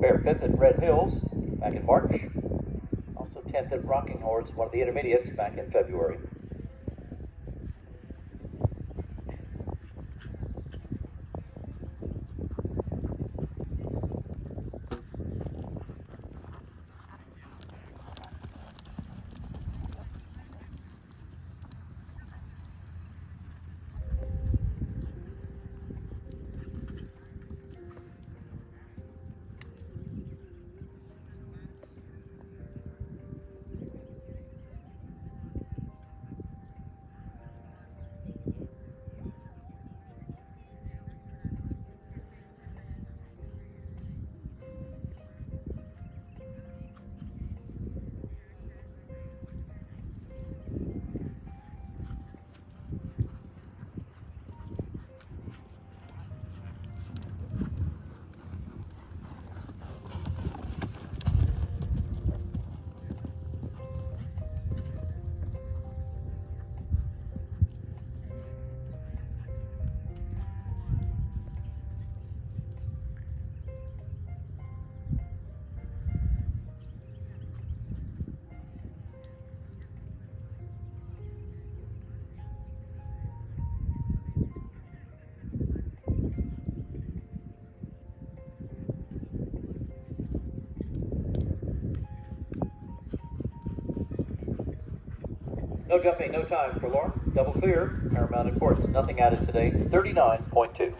Spare fifth at Red Hills back in March. Also 10th at Rocking Horse, one of the intermediates back in February. No jumping, no time for Lauren. Double clear. Paramount Importance. Nothing added today. 39.2.